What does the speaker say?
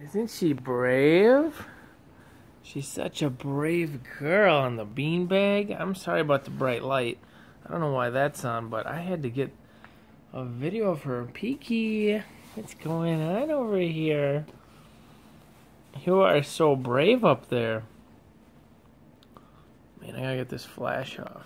Isn't she brave? She's such a brave girl on the beanbag. I'm sorry about the bright light. I don't know why that's on, but I had to get a video of her. Peeky, what's going on over here? You are so brave up there. Man, I gotta get this flash off.